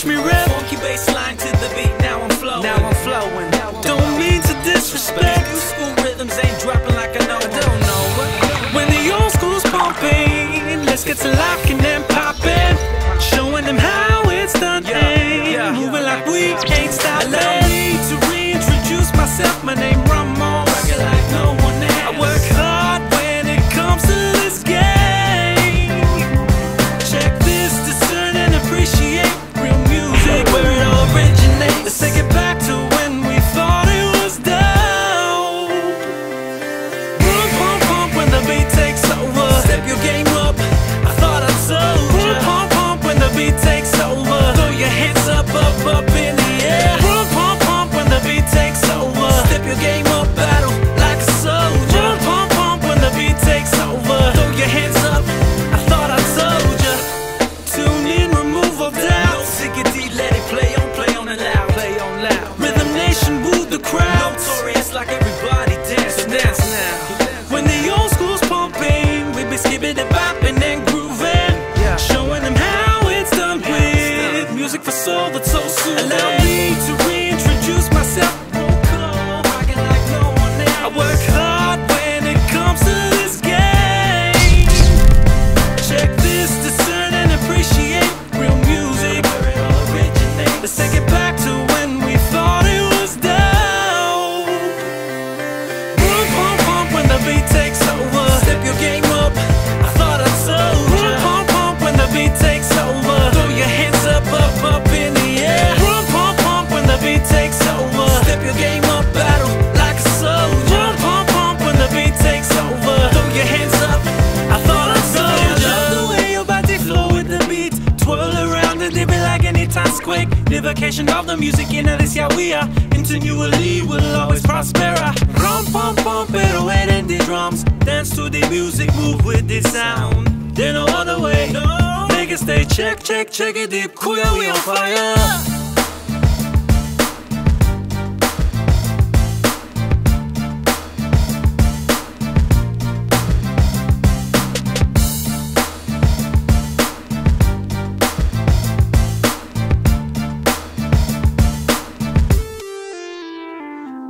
watch me rip. Funky bass to the beat, now I'm flowing. Now I'm flowing. Don't mean to disrespect. New school rhythms ain't dropping like I know. I don't know. When the old school's pumping, let's get to locking and beat takes over. Step your game up, battle like a soldier. Pump, pump when the beat takes over. Throw your hands up. I thought I saw you. Love the way your body flow with the beat. Twirl around and dip it like any earthquake. The vacation of the music in this yeah we are. Continually will always prosper. Rum, pump, pump it away in the drums. Dance to the music, move with the sound. There's no other way. No. Niggas stay check, check, check it deep. Cool, we on fire.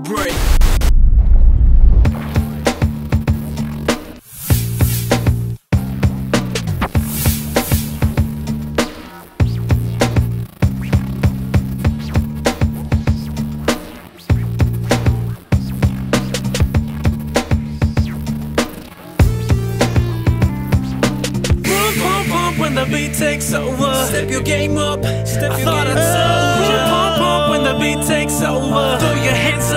break. when the beat takes over. Step your game up. Step I thought game I told up. you. Pump pump when the beat takes over. Throw your hands